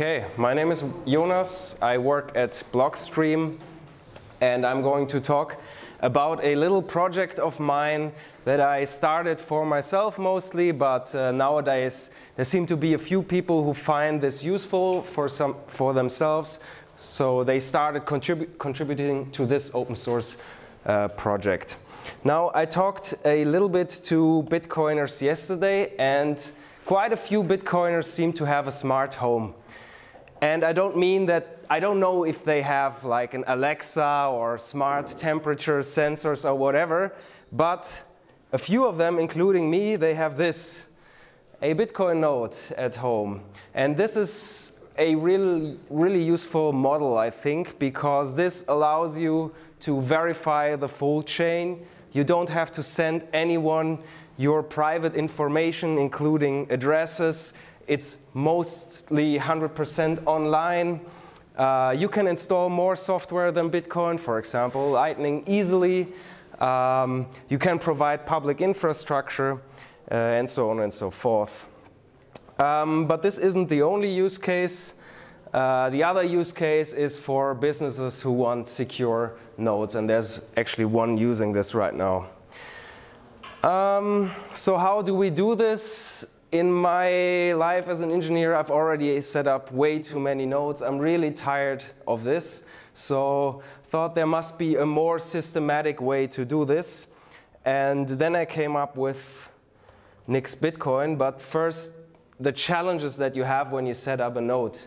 Okay, my name is Jonas. I work at Blockstream and I'm going to talk about a little project of mine that I started for myself mostly, but uh, nowadays there seem to be a few people who find this useful for, some, for themselves. So they started contribu contributing to this open source uh, project. Now I talked a little bit to Bitcoiners yesterday and quite a few Bitcoiners seem to have a smart home. And I don't mean that, I don't know if they have like an Alexa or smart temperature sensors or whatever, but a few of them, including me, they have this, a Bitcoin node at home. And this is a really, really useful model, I think, because this allows you to verify the full chain. You don't have to send anyone your private information, including addresses. It's mostly 100% online. Uh, you can install more software than Bitcoin, for example, Lightning easily. Um, you can provide public infrastructure, uh, and so on and so forth. Um, but this isn't the only use case. Uh, the other use case is for businesses who want secure nodes, and there's actually one using this right now. Um, so how do we do this? In my life as an engineer, I've already set up way too many nodes. I'm really tired of this. So thought there must be a more systematic way to do this. And then I came up with Nix Bitcoin. But first, the challenges that you have when you set up a node.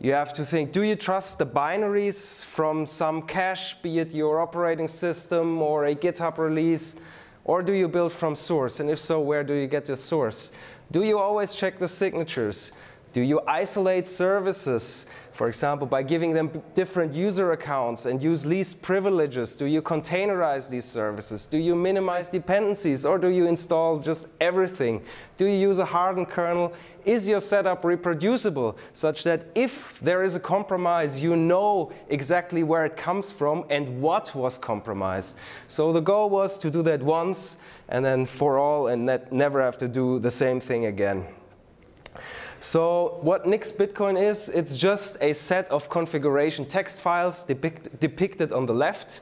You have to think, do you trust the binaries from some cache, be it your operating system or a GitHub release? Or do you build from source? And if so, where do you get your source? Do you always check the signatures? Do you isolate services, for example, by giving them different user accounts and use least privileges? Do you containerize these services? Do you minimize dependencies or do you install just everything? Do you use a hardened kernel? Is your setup reproducible such that if there is a compromise, you know exactly where it comes from and what was compromised? So the goal was to do that once and then for all and never have to do the same thing again. So what Nix Bitcoin is, it's just a set of configuration text files depict depicted on the left.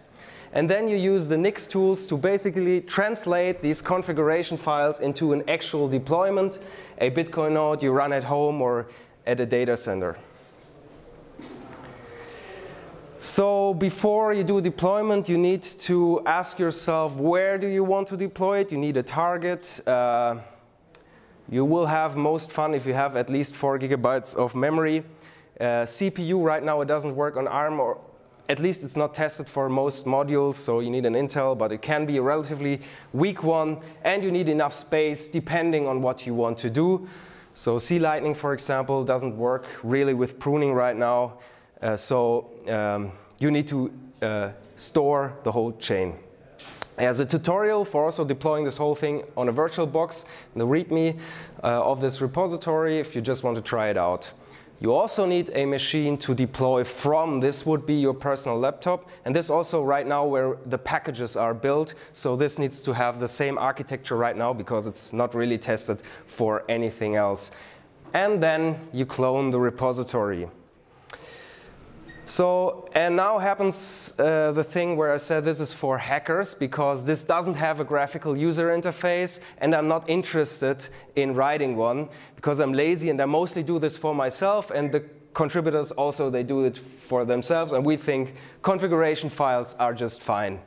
And then you use the Nix tools to basically translate these configuration files into an actual deployment, a Bitcoin node you run at home or at a data center. So before you do deployment, you need to ask yourself, where do you want to deploy it? You need a target. Uh, you will have most fun if you have at least four gigabytes of memory. Uh, CPU right now, it doesn't work on ARM, or at least it's not tested for most modules, so you need an Intel, but it can be a relatively weak one, and you need enough space depending on what you want to do. So C Lightning, for example, doesn't work really with pruning right now. Uh, so um, you need to uh, store the whole chain. As a tutorial for also deploying this whole thing on a virtual box, the README uh, of this repository if you just want to try it out. You also need a machine to deploy from. This would be your personal laptop. And this also right now where the packages are built. So this needs to have the same architecture right now because it's not really tested for anything else. And then you clone the repository. So, and now happens uh, the thing where I said this is for hackers because this doesn't have a graphical user interface and I'm not interested in writing one because I'm lazy and I mostly do this for myself and the contributors also, they do it for themselves and we think configuration files are just fine.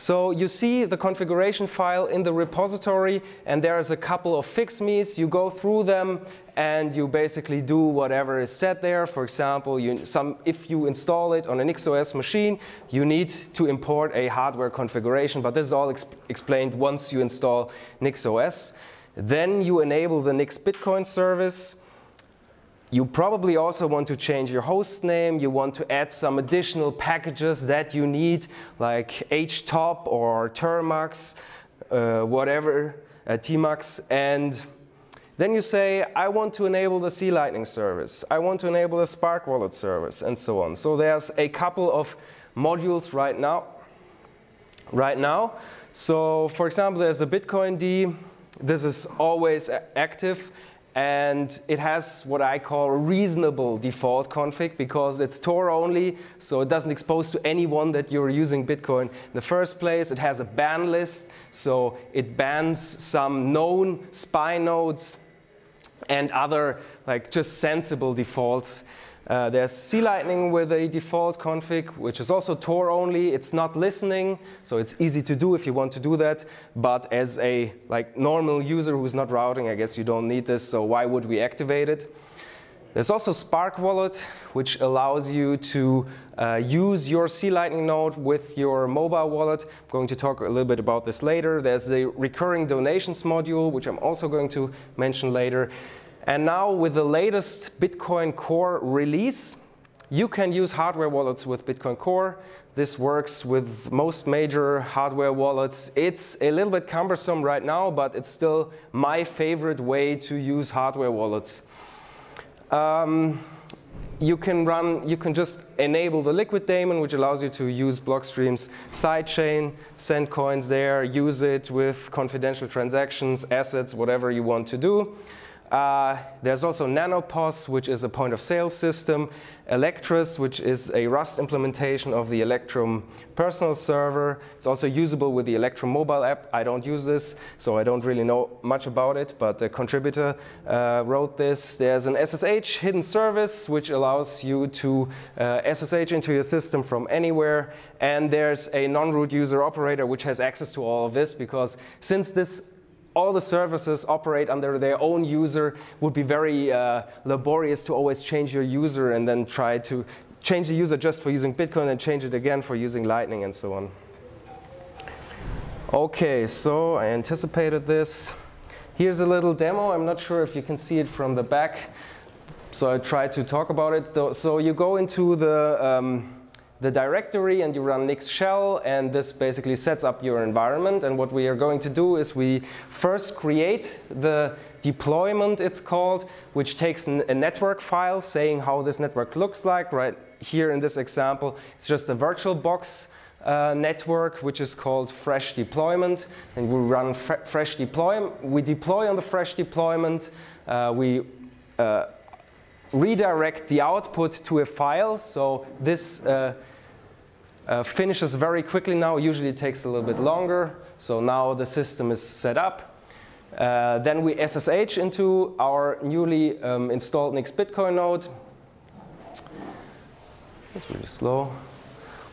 So you see the configuration file in the repository and there's a couple of fixmes. You go through them and you basically do whatever is set there. For example, you, some, if you install it on an NixOS machine, you need to import a hardware configuration, but this is all exp explained once you install NixOS. Then you enable the Nix Bitcoin service. You probably also want to change your host name. You want to add some additional packages that you need, like HTOP or Termux, uh, whatever, uh, Tmux. And then you say, I want to enable the C Lightning service. I want to enable the Spark Wallet service, and so on. So there's a couple of modules right now. Right now. So for example, there's the Bitcoin D. This is always active and it has what I call a reasonable default config because it's Tor only, so it doesn't expose to anyone that you're using Bitcoin in the first place. It has a ban list, so it bans some known spy nodes and other like just sensible defaults. Uh, there's C-Lightning with a default config, which is also Tor only. It's not listening, so it's easy to do if you want to do that. But as a like normal user who's not routing, I guess you don't need this, so why would we activate it? There's also Spark Wallet, which allows you to uh, use your C-Lightning node with your mobile wallet. I'm going to talk a little bit about this later. There's a recurring donations module, which I'm also going to mention later. And now with the latest Bitcoin Core release, you can use hardware wallets with Bitcoin Core. This works with most major hardware wallets. It's a little bit cumbersome right now, but it's still my favorite way to use hardware wallets. Um, you can run, you can just enable the liquid daemon, which allows you to use Blockstream's sidechain, send coins there, use it with confidential transactions, assets, whatever you want to do. Uh, there's also Nanopos, which is a point of sale system, Electrum, which is a Rust implementation of the Electrum personal server. It's also usable with the Electrum mobile app. I don't use this, so I don't really know much about it, but a contributor uh, wrote this. There's an SSH hidden service, which allows you to uh, SSH into your system from anywhere. And there's a non-root user operator, which has access to all of this, because since this all the services operate under their own user would be very uh, laborious to always change your user and then try to change the user just for using Bitcoin and change it again for using Lightning and so on. Okay, so I anticipated this. Here's a little demo. I'm not sure if you can see it from the back. So I try to talk about it. So you go into the um, the directory and you run nix shell and this basically sets up your environment. And what we are going to do is we first create the deployment it's called which takes a network file saying how this network looks like. Right here in this example it's just a virtual box uh, network which is called fresh deployment. And we run fre fresh deployment we deploy on the fresh deployment. Uh, we uh, redirect the output to a file so this uh, uh, finishes very quickly now. Usually it takes a little bit longer. So now the system is set up. Uh, then we SSH into our newly um, installed Nix Bitcoin node. It's really slow.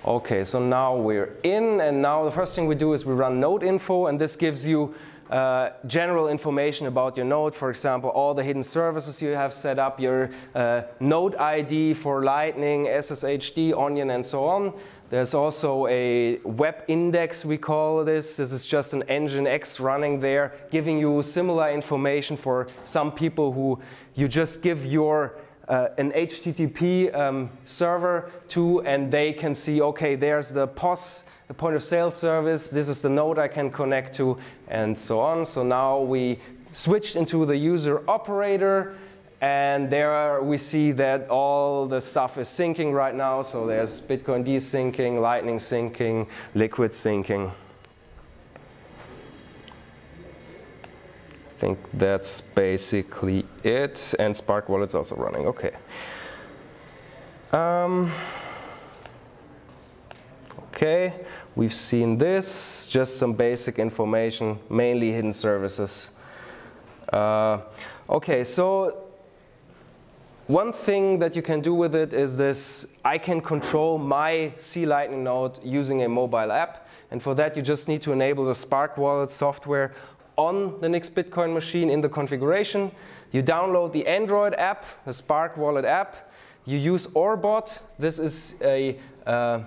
Okay, so now we're in, and now the first thing we do is we run node info, and this gives you uh, general information about your node. For example, all the hidden services you have set up, your uh, node ID for Lightning, SSHD, Onion, and so on. There's also a web index, we call this. This is just an Nginx running there, giving you similar information for some people who you just give your uh, an HTTP um, server to, and they can see, okay, there's the POS, the point of sale service, this is the node I can connect to, and so on. So now we switched into the user operator, and there we see that all the stuff is syncing right now. So there's Bitcoin D syncing, Lightning syncing, Liquid syncing. Think that's basically it. And Spark Wallet's also running. Okay. Um, okay, we've seen this. Just some basic information, mainly hidden services. Uh, okay, so one thing that you can do with it is this, I can control my C-Lightning node using a mobile app. And for that, you just need to enable the Spark Wallet software on the Nix Bitcoin machine in the configuration. You download the Android app, the Spark Wallet app. You use Orbot. This is a, uh,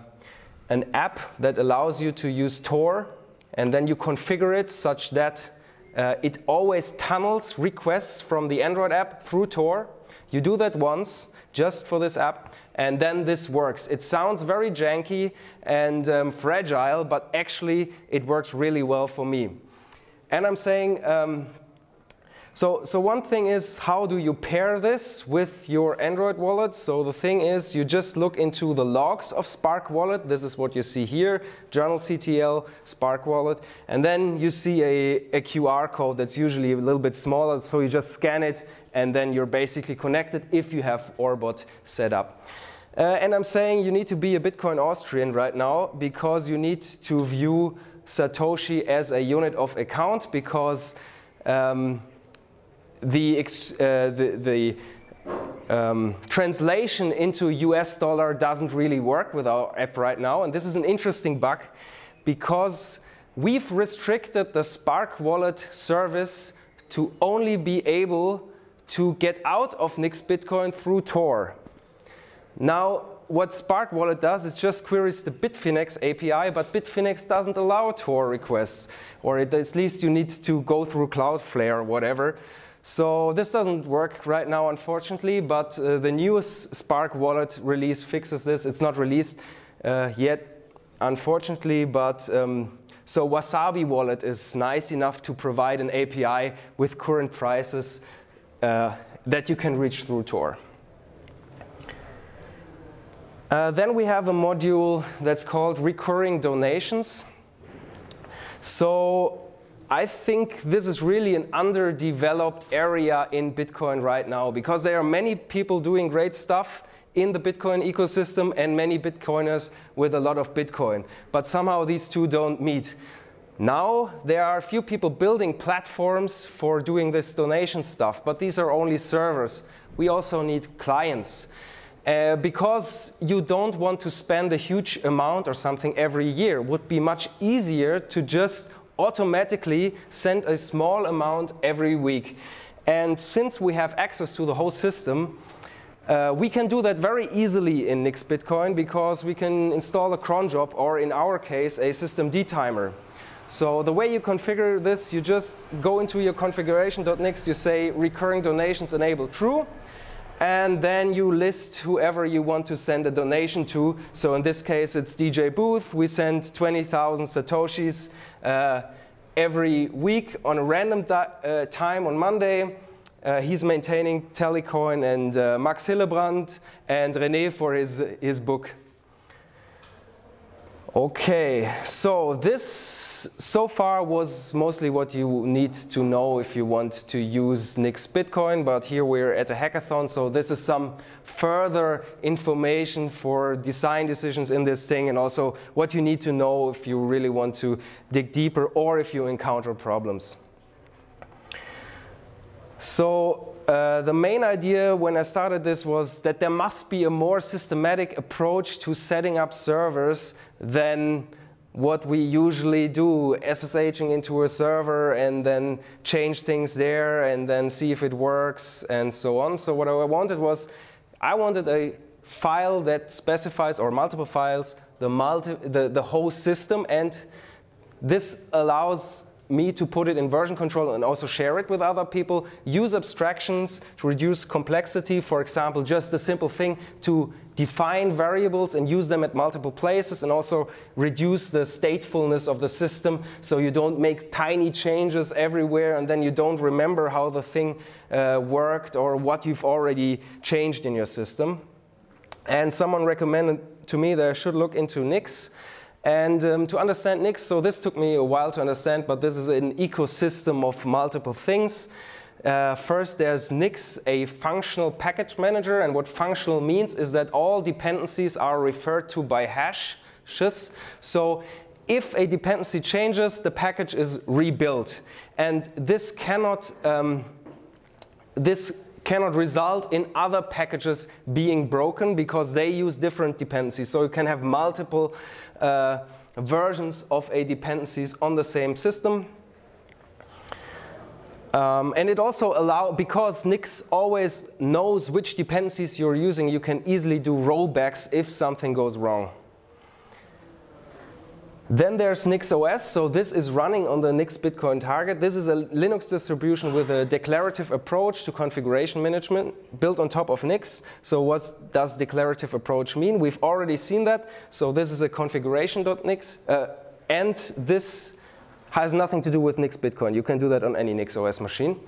an app that allows you to use Tor. And then you configure it such that uh, it always tunnels requests from the Android app through Tor. You do that once, just for this app, and then this works. It sounds very janky and um, fragile, but actually it works really well for me. And I'm saying, um, so, so one thing is how do you pair this with your Android wallet? So the thing is you just look into the logs of Spark Wallet. This is what you see here, journalctl, Spark Wallet. And then you see a, a QR code that's usually a little bit smaller, so you just scan it and then you're basically connected if you have Orbot set up. Uh, and I'm saying you need to be a Bitcoin Austrian right now because you need to view Satoshi as a unit of account because um, the, uh, the, the um, translation into US dollar doesn't really work with our app right now. And this is an interesting bug because we've restricted the Spark Wallet service to only be able to get out of Nix Bitcoin through Tor. Now, what Spark Wallet does is just queries the Bitfinex API, but Bitfinex doesn't allow Tor requests, or at least you need to go through Cloudflare or whatever. So this doesn't work right now, unfortunately, but uh, the newest Spark Wallet release fixes this. It's not released uh, yet, unfortunately, but um, so Wasabi Wallet is nice enough to provide an API with current prices uh, that you can reach through Tor. Uh, then we have a module that's called recurring donations. So I think this is really an underdeveloped area in Bitcoin right now because there are many people doing great stuff in the Bitcoin ecosystem and many Bitcoiners with a lot of Bitcoin. But somehow these two don't meet. Now there are a few people building platforms for doing this donation stuff, but these are only servers. We also need clients. Uh, because you don't want to spend a huge amount or something every year. It would be much easier to just automatically send a small amount every week. And since we have access to the whole system, uh, we can do that very easily in Nix Bitcoin because we can install a cron job or in our case a systemd timer. So the way you configure this, you just go into your configuration.nix, you say recurring donations enable true, and then you list whoever you want to send a donation to. So in this case, it's DJ Booth. We send 20,000 Satoshis uh, every week on a random uh, time on Monday. Uh, he's maintaining Tallycoin and uh, Max Hillebrand and René for his, his book. Okay, so this so far was mostly what you need to know if you want to use Nix Bitcoin, but here we're at a hackathon, so this is some further information for design decisions in this thing and also what you need to know if you really want to dig deeper or if you encounter problems. So uh, the main idea when I started this was that there must be a more systematic approach to setting up servers than what we usually do, SSHing into a server and then change things there and then see if it works and so on. So what I wanted was, I wanted a file that specifies, or multiple files, the, multi, the, the whole system and this allows me to put it in version control and also share it with other people, use abstractions to reduce complexity, for example, just a simple thing to define variables and use them at multiple places and also reduce the statefulness of the system so you don't make tiny changes everywhere and then you don't remember how the thing uh, worked or what you've already changed in your system. And someone recommended to me that I should look into Nix. And um, to understand Nix, so this took me a while to understand, but this is an ecosystem of multiple things. Uh, first, there's Nix, a functional package manager, and what functional means is that all dependencies are referred to by hashes. So if a dependency changes, the package is rebuilt. And this cannot, um, this cannot result in other packages being broken because they use different dependencies. So you can have multiple versions of a dependencies on the same system. Um, and it also allows, because Nix always knows which dependencies you're using, you can easily do rollbacks if something goes wrong. Then there's NixOS, so this is running on the Nix Bitcoin target. This is a Linux distribution with a declarative approach to configuration management built on top of Nix. So what does declarative approach mean? We've already seen that. So this is a configuration.nix, uh, and this has nothing to do with Nix Bitcoin. You can do that on any NixOS machine.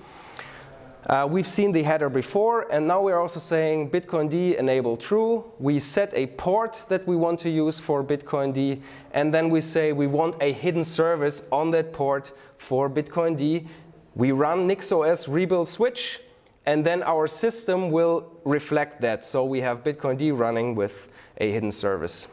Uh, we've seen the header before, and now we're also saying Bitcoin D enable true. We set a port that we want to use for Bitcoin D, and then we say we want a hidden service on that port for Bitcoin D. We run NixOS rebuild switch, and then our system will reflect that. So we have Bitcoin D running with a hidden service.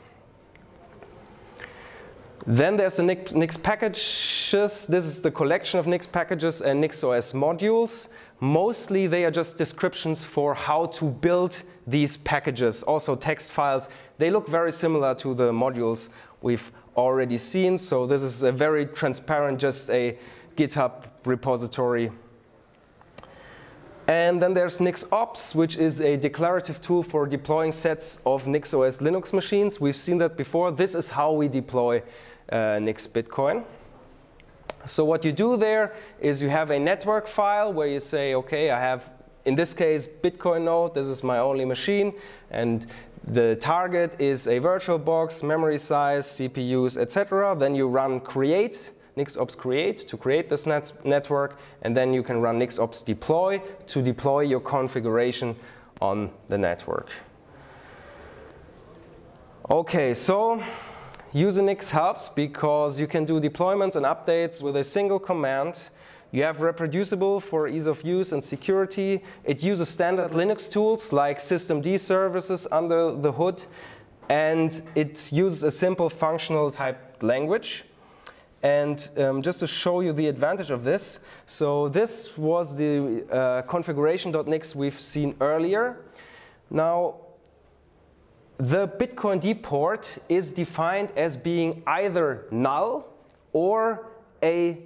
Then there's the Nix packages. This is the collection of Nix packages and NixOS modules. Mostly they are just descriptions for how to build these packages, also text files. They look very similar to the modules we've already seen. So this is a very transparent, just a GitHub repository. And then there's NixOps, which is a declarative tool for deploying sets of NixOS Linux machines. We've seen that before. This is how we deploy uh, Nix Bitcoin. So what you do there is you have a network file where you say, okay, I have, in this case, Bitcoin node. This is my only machine. And the target is a virtual box, memory size, CPUs, etc. Then you run create, NixOps create to create this net network. And then you can run NixOps deploy to deploy your configuration on the network. Okay, so Usenix helps because you can do deployments and updates with a single command. You have reproducible for ease of use and security. It uses standard Linux tools like systemd services under the hood. And it uses a simple functional type language. And um, just to show you the advantage of this, so this was the uh, configuration.nix we've seen earlier. Now, the Bitcoin D port is defined as being either null or a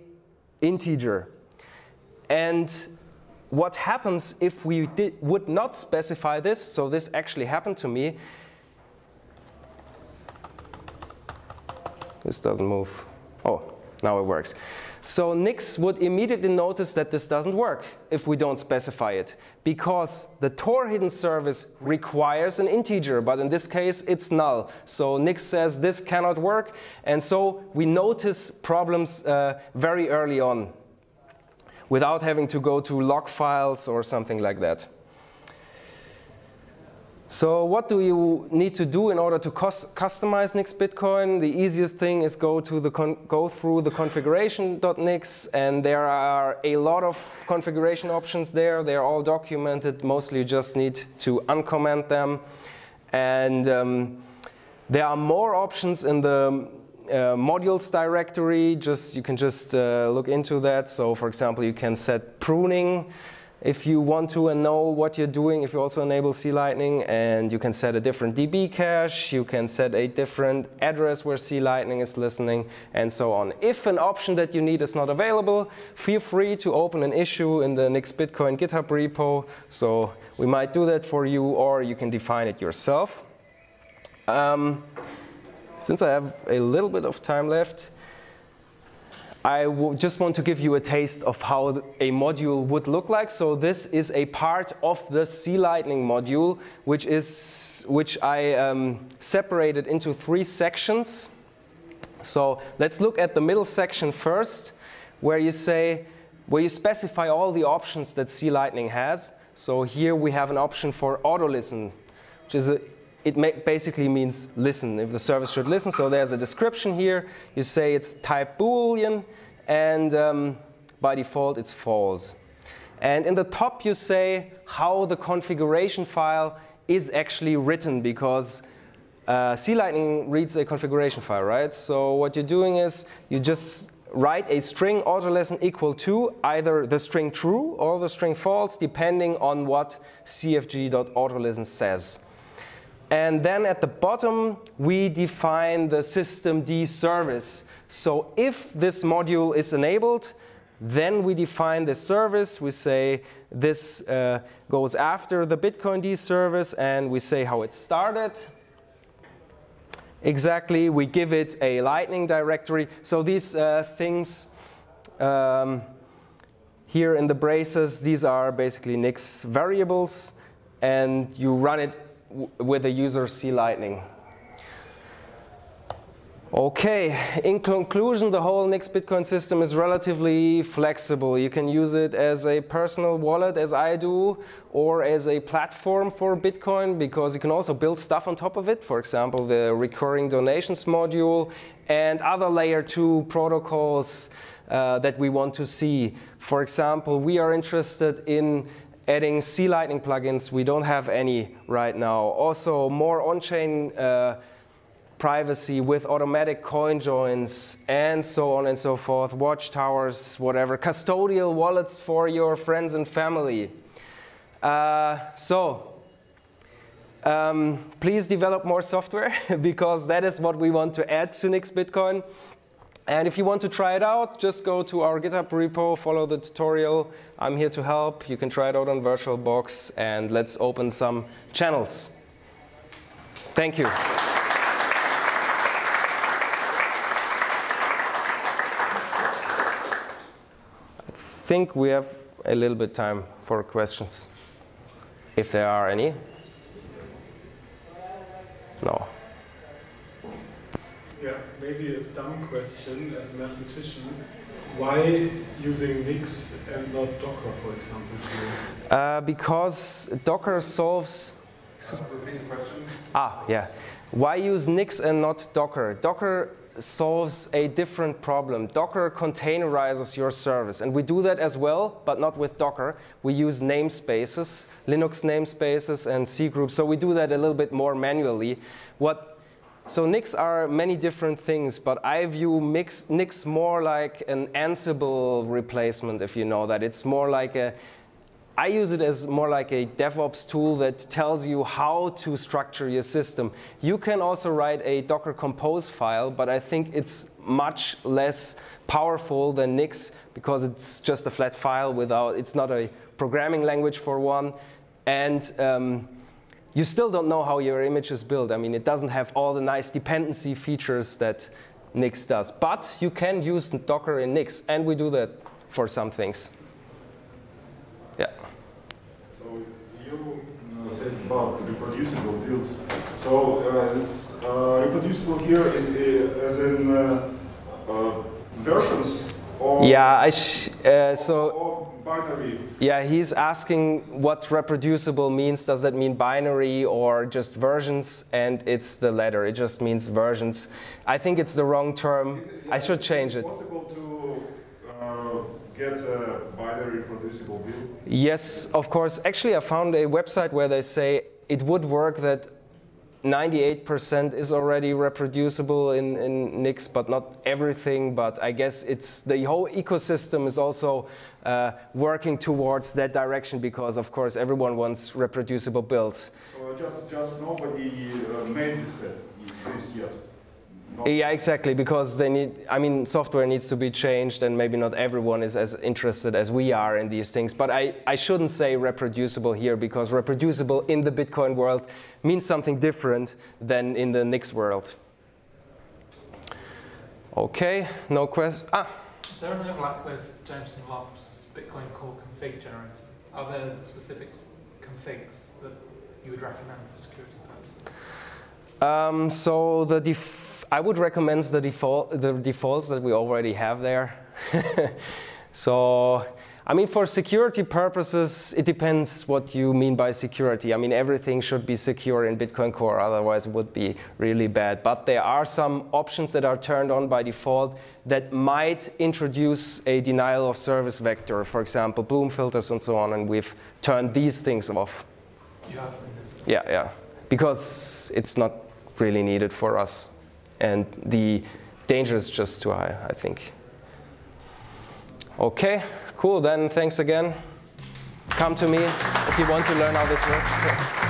integer. And what happens if we did, would not specify this, so this actually happened to me, this doesn't move. Oh, now it works. So Nix would immediately notice that this doesn't work if we don't specify it because the Tor hidden service requires an integer, but in this case it's null. So Nix says this cannot work, and so we notice problems uh, very early on without having to go to log files or something like that. So what do you need to do in order to customize Nix Bitcoin? The easiest thing is go to the go through the configuration.nix, and there are a lot of configuration options there. They are all documented. Mostly, you just need to uncomment them, and um, there are more options in the uh, modules directory. Just you can just uh, look into that. So, for example, you can set pruning if you want to know what you're doing, if you also enable C-Lightning, and you can set a different DB cache, you can set a different address where C-Lightning is listening, and so on. If an option that you need is not available, feel free to open an issue in the Nix Bitcoin GitHub repo. So we might do that for you, or you can define it yourself. Um, since I have a little bit of time left, I just want to give you a taste of how a module would look like. So this is a part of the C-Lightning module, which, is, which I um, separated into three sections. So let's look at the middle section first, where you say, where you specify all the options that C-Lightning has. So here we have an option for auto listen, which is a, it basically means listen, if the service should listen. So there's a description here. You say it's type Boolean, and um, by default it's false. And in the top you say how the configuration file is actually written because uh, C-Lightning reads a configuration file, right? So what you're doing is you just write a string autolisten equal to either the string true or the string false, depending on what cfg.autolisten says. And then at the bottom, we define the systemd service. So if this module is enabled, then we define the service. We say this uh, goes after the Bitcoin D service, and we say how it started. Exactly, we give it a Lightning directory. So these uh, things um, here in the braces, these are basically Nix variables, and you run it with the user C-Lightning. Okay, in conclusion, the whole Nix Bitcoin system is relatively flexible. You can use it as a personal wallet, as I do, or as a platform for Bitcoin, because you can also build stuff on top of it. For example, the recurring donations module and other layer two protocols uh, that we want to see. For example, we are interested in adding C Lightning plugins. We don't have any right now. Also, more on-chain uh, privacy with automatic coin joins and so on and so forth, watchtowers, whatever, custodial wallets for your friends and family. Uh, so, um, please develop more software because that is what we want to add to Nix Bitcoin. And if you want to try it out, just go to our GitHub repo, follow the tutorial. I'm here to help. You can try it out on VirtualBox, and let's open some channels. Thank you. I think we have a little bit time for questions, if there are any. No. Maybe a dumb question as a mathematician. Why using Nix and not Docker, for example? Uh, because Docker solves. Uh, ah, yeah. Why use Nix and not Docker? Docker solves a different problem. Docker containerizes your service, and we do that as well, but not with Docker. We use namespaces, Linux namespaces, and C groups, so we do that a little bit more manually. What so Nix are many different things, but I view Mix, Nix more like an Ansible replacement, if you know that. It's more like a, I use it as more like a DevOps tool that tells you how to structure your system. You can also write a Docker Compose file, but I think it's much less powerful than Nix because it's just a flat file without, it's not a programming language for one. And um, you still don't know how your image is built. I mean, it doesn't have all the nice dependency features that Nix does. But you can use Docker in Nix, and we do that for some things. Yeah. So you said about reproducible builds. So uh, it's uh, reproducible here is uh, as in uh, uh, versions or yeah, I so. Or binary. Yeah, he's asking what reproducible means. Does that mean binary or just versions? And it's the latter. It just means versions. I think it's the wrong term. It, I should change it. Possible to uh, get a binary reproducible build? Yes, of course. Actually, I found a website where they say it would work that 98% is already reproducible in, in Nix, but not everything. But I guess it's the whole ecosystem is also uh, working towards that direction because, of course, everyone wants reproducible builds. Just, just nobody uh, made this, this yet. Yeah, exactly, because they need, I mean, software needs to be changed and maybe not everyone is as interested as we are in these things. But I, I shouldn't say reproducible here because reproducible in the Bitcoin world means something different than in the Nix world. Okay, no question. Ah. Is there an overlap with Jameson Lopp's Bitcoin core config generator? Are there specific configs that you would recommend for security purposes? Um, so the I would recommend the default the defaults that we already have there. so I mean, for security purposes, it depends what you mean by security. I mean, everything should be secure in Bitcoin Core, otherwise it would be really bad. But there are some options that are turned on by default that might introduce a denial of service vector, for example, Bloom filters and so on, and we've turned these things off. You have Yeah, yeah, because it's not really needed for us and the danger is just too high, I think. Okay, cool, then thanks again. Come to me if you want to learn how this works.